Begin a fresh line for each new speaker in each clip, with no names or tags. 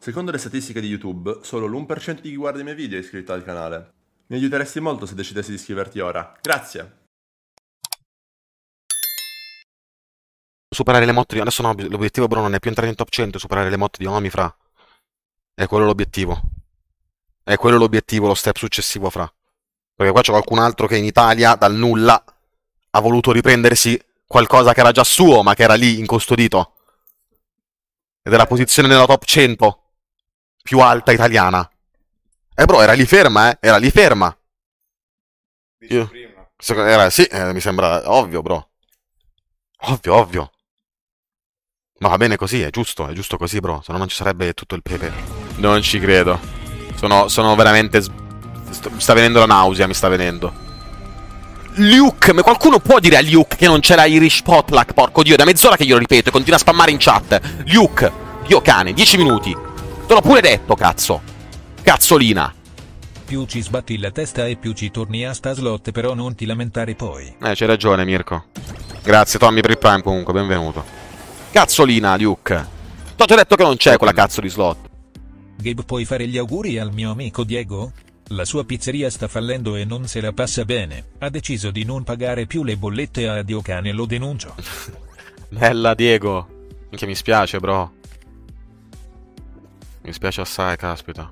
Secondo le statistiche di YouTube, solo l'1% di chi guarda i miei video è iscritto al canale. Mi aiuteresti molto se decidessi di iscriverti ora. Grazie!
Superare le motte di... Adesso no, l'obiettivo però non è più entrare in top 100, superare le motte di Omi, fra. È quello l'obiettivo. È quello l'obiettivo, lo step successivo, fra. Perché qua c'è qualcun altro che in Italia, dal nulla, ha voluto riprendersi qualcosa che era già suo, ma che era lì, incustodito. Ed è la posizione nella top 100 più alta italiana. Eh bro, era lì ferma, eh? Era lì ferma. Io... Era, sì, eh, mi sembra ovvio, bro. Ovvio, ovvio. Ma va bene così, è giusto, è giusto così, bro. Se no non ci sarebbe tutto il pepe. Non ci credo. Sono, sono veramente... Mi sta venendo la nausea, mi sta venendo. Luke, ma qualcuno può dire a Luke che non c'era Irish Potluck, porco dio, da mezz'ora che glielo ripeto e continua a spammare in chat. Luke, io cane, 10 minuti. Te l'ho pure detto, cazzo. Cazzolina.
Più ci sbatti la testa e più ci torni a sta slot, però non ti lamentare poi.
Eh, c'hai ragione, Mirko. Grazie, Tommy, per il prime comunque, benvenuto. Cazzolina, Luke. T'ho già detto che non c'è quella cazzo di slot.
Gabe, puoi fare gli auguri al mio amico Diego? La sua pizzeria sta fallendo e non se la passa bene. Ha deciso di non pagare più le bollette a Dio cane, lo denuncio.
Bella, Diego. Minchia, mi spiace, bro. Mi spiace assai, caspita.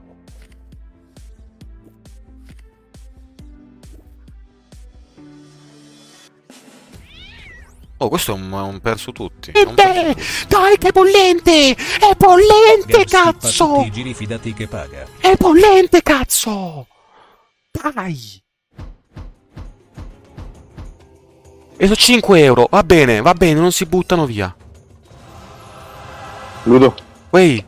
Oh, questo è un, un perso tutti.
E beh, dai che è bollente! È bollente, cazzo!
Tutti i giri fidati che paga.
È bollente, cazzo! Dai!
E sono 5 euro, va bene, va bene, non si buttano via.
Ludo.
Wey.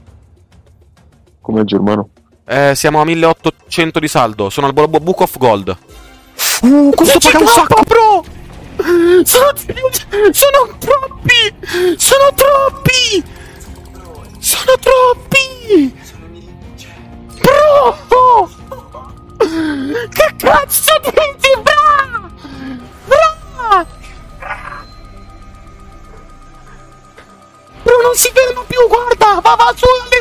Come Germano?
Eh, siamo a 1800 di saldo. Sono al Book of Gold.
Uh, questo paga un sacco, bro! Sono, sono troppi! Sono troppi! Sono troppi! Bro! Che cazzo dici, bra? Bra! Bro, non si ferma più, guarda! Va, va su alle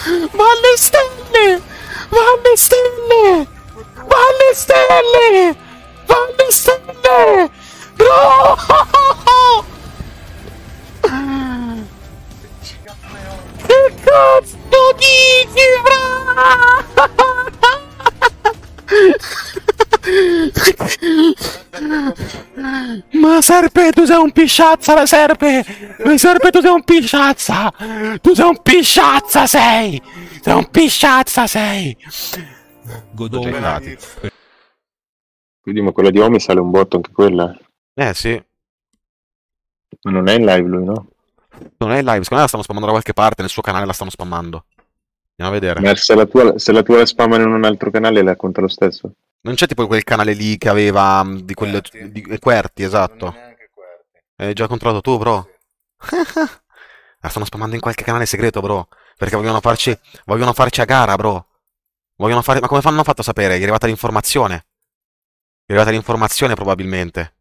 cazzo! Va alle stelle! Va alle stelle! Va alle stelle! Va alle stelle! Bro! Che cazzo dici, Ma Serpe, tu sei un pisciazza, la Serpe! Ma Serpe, tu sei un pisciazza! Tu sei un pisciazza, sei! Sei un pisciazza, sei!
Godovati.
Quindi ma quella di Omi sale un botto anche quella?
Eh sì.
Ma non è in live lui, no?
Non è in live, secondo me la stanno spammando da qualche parte, nel suo canale la stanno spammando. Andiamo a vedere.
Ma se la tua, se la, tua la spammano in un altro canale la conta lo stesso?
Non c'è tipo quel canale lì che aveva mm, di quelle Querti, di, Querti esatto. Querti. Hai già controllato tu, bro? la stanno spammando in qualche canale segreto, bro. Perché vogliono farci vogliono farci a gara, bro. Vogliono fare Ma come fanno fatto a sapere? Gli è arrivata l'informazione. Gli è arrivata l'informazione probabilmente.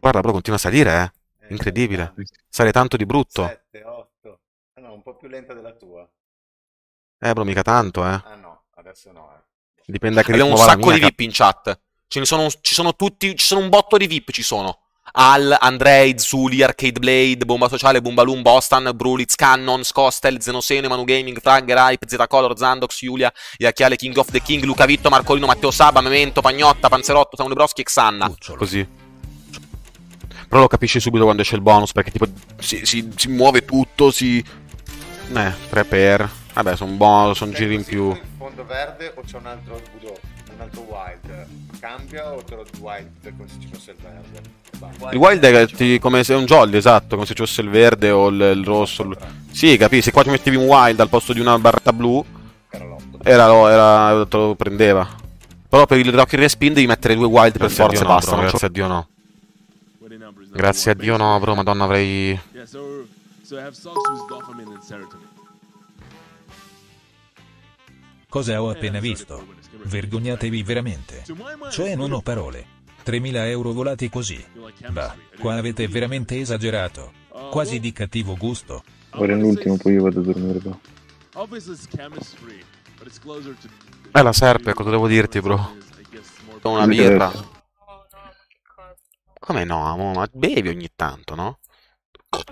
Guarda, bro, continua a salire, eh. Incredibile. Sale tanto di brutto.
7, 8. Ah no, un po' più lenta della tua.
Eh, bro, mica tanto, eh.
Ah no, adesso no, eh.
Dipende da che
Abbiamo un sacco di VIP in chat. Ce ne sono, ci sono tutti, ci sono un botto di VIP, ci sono. Al, Andrei, Zuli, Arcade Blade, Bomba Sociale, Boombaloo, Bostan, Brulitz, Cannon, Scostel, Zenosene, Manu Gaming, Fragger, Hype, Z-Color, Zandox, Giulia, Iachiale, King of the King, Luca Vitto, Marcolino, Matteo Saba, Memento, Pagnotta, Panzerotto, Samuel Broschi e Xanna.
Così. Però lo capisci subito quando esce il bonus, perché tipo si, si, si muove tutto, si... Eh, 3 per... Vabbè, sono buono, sono giri in più.
Il fondo verde o c'è un altro voodoo, un altro wild? Cambia o te lo wild come se ci fosse il verde?
Il wild è ti, come se è un jolly, esatto, come se ci fosse il verde o il, il rosso. Il... Sì, capisci, se qua ci mettevi un wild al posto di una barretta blu, era, era, era te lo prendeva. Però per il Rocky Respin devi mettere due wild per
grazie
forza e
no,
basta.
Bro,
grazie a Dio no. Grazie a Dio no, bro, madonna avrei...
Cosa ho appena visto? Vergognatevi veramente. Cioè non ho parole. 3.000 euro volati così. Bah, qua avete veramente esagerato. Quasi di cattivo gusto.
Ora è l'ultimo, poi io vado a dormire. va.
È la serpe, cosa devo dirti, bro? Una birra. Come no, amo, ma bevi ogni tanto, no?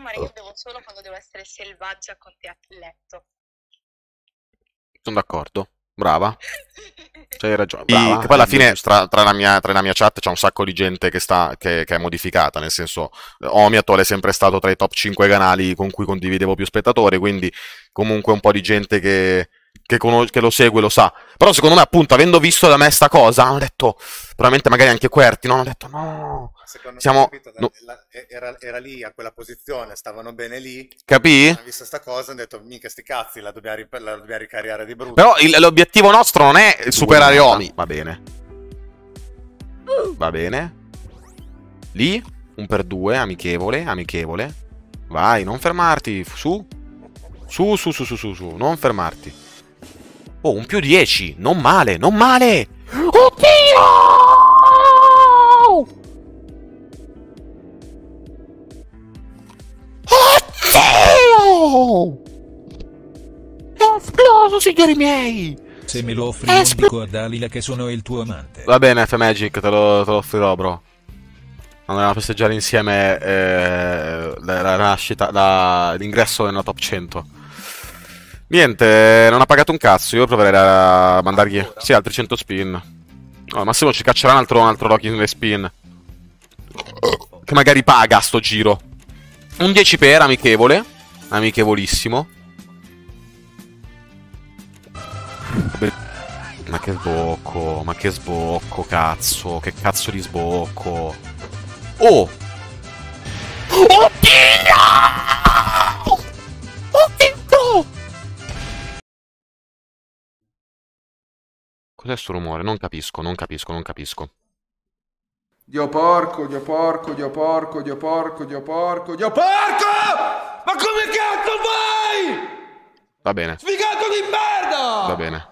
Ma io bevo solo quando devo essere selvaggia con te a letto.
Sono d'accordo. Brava. C'hai ragione. Brava.
che poi alla fine tra, tra la mia, tra la mia chat c'è un sacco di gente che, sta, che, che è modificata, nel senso Omiatol è sempre stato tra i top 5 canali con cui condividevo più spettatori, quindi comunque un po' di gente che, che, conos- che lo segue lo sa. Però secondo me appunto avendo visto da me sta cosa hanno detto, probabilmente magari anche Querti, no? Hanno detto no,
Secondo
Siamo-
me capito,
no.
la- era, era lì a quella posizione, stavano bene lì.
capì?
Hanno visto sta cosa, hanno detto mica sti cazzi, la dobbiamo, ri- la dobbiamo ricaricare di brutto.
Però il- l'obiettivo nostro non è superare Omi. Va bene. Va bene. Lì, un per due, amichevole, amichevole. Vai, non fermarti. Su. Su, su, su, su, su, su. Non fermarti. Oh, un più 10. Non male, non male.
Oddio! Oddio! È esploso, signori miei!
Se me lo offri non dico a Dalila che sono il tuo amante.
Va bene, F-Magic, te lo, te lo offrirò, bro. Andremo a festeggiare insieme eh, la, la nascita, la- l'ingresso nella top 100. Niente, non ha pagato un cazzo. Io proverei a mandargli. Sì, altri 100 spin. No, al massimo ci caccerà un altro, un altro Rocky nelle spin. Che magari paga sto giro. Un 10 per amichevole. Amichevolissimo. Ma che sbocco, ma che sbocco, cazzo, che cazzo di sbocco. Oh! Cos'è sto rumore? Non capisco, non capisco, non capisco.
Dio porco, Dio porco, Dio porco, Dio porco, Dio porco, Dio porco! Ma come cazzo fai?
Va bene,
Sfigato di merda!
va bene.